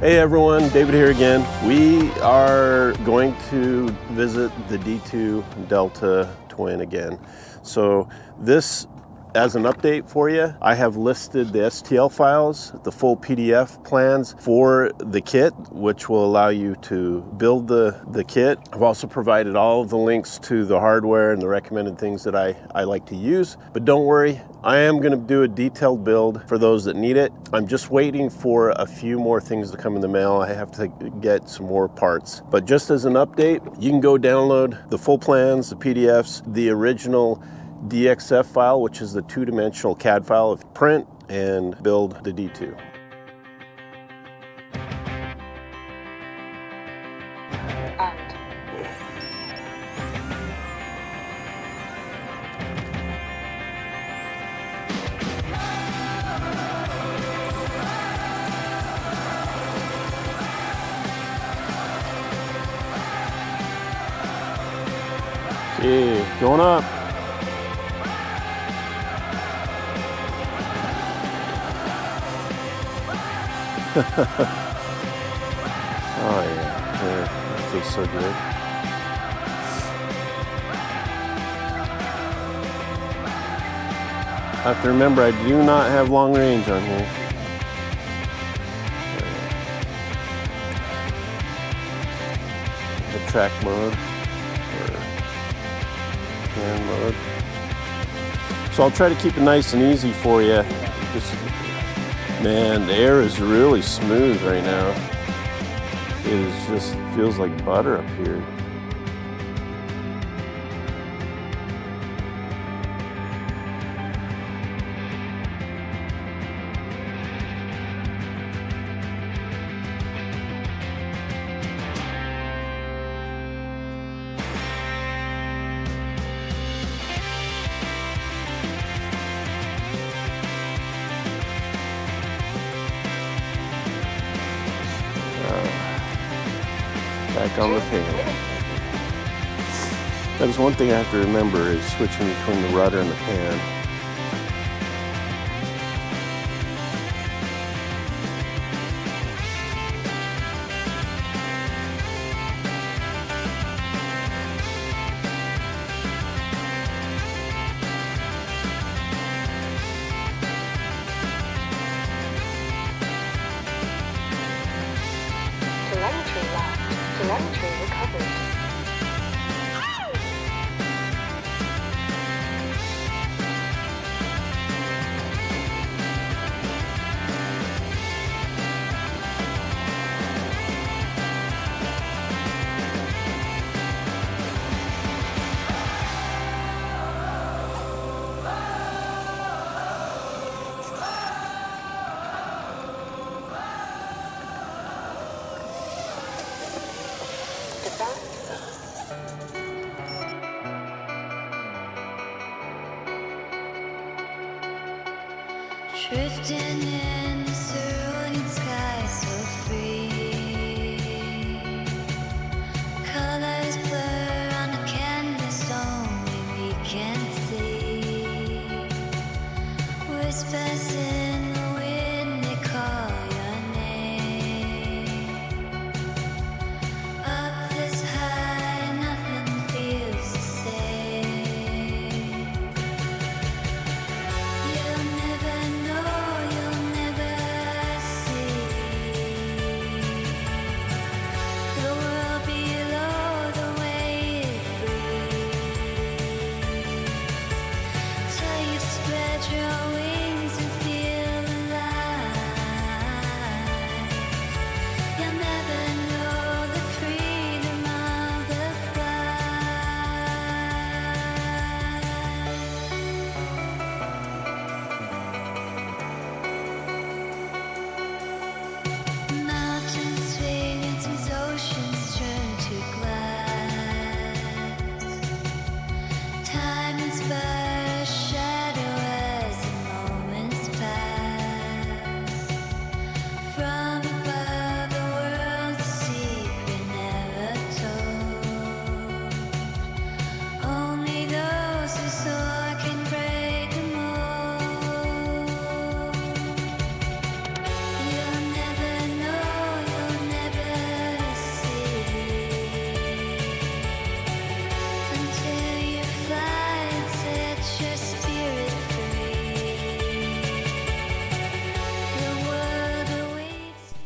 Hey everyone, David here again. We are going to visit the D2 Delta Twin again. So this as an update for you, I have listed the STL files, the full PDF plans for the kit, which will allow you to build the, the kit. I've also provided all of the links to the hardware and the recommended things that I, I like to use. But don't worry, I am gonna do a detailed build for those that need it. I'm just waiting for a few more things to come in the mail. I have to get some more parts. But just as an update, you can go download the full plans, the PDFs, the original DXF file, which is the two-dimensional CAD file of print and build the D2. Okay, going up. Oh yeah, yeah, that feels so good. I have to remember I do not have long range on here. The track mode or hand mode. So I'll try to keep it nice and easy for you. Just Man, the air is really smooth right now. It just feels like butter up here. Back on the. That is one thing I have to remember is switching between the rudder and the pan. Drifting in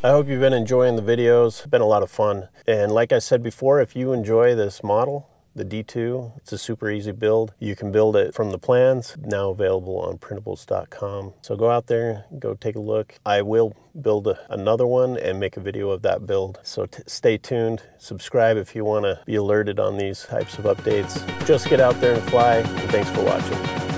I hope you've been enjoying the videos. Been a lot of fun. And like I said before, if you enjoy this model, the D2. It's a super easy build. You can build it from the plans, now available on printables.com. So go out there, go take a look. I will build a, another one and make a video of that build. So stay tuned, subscribe if you want to be alerted on these types of updates. Just get out there and fly, and thanks for watching.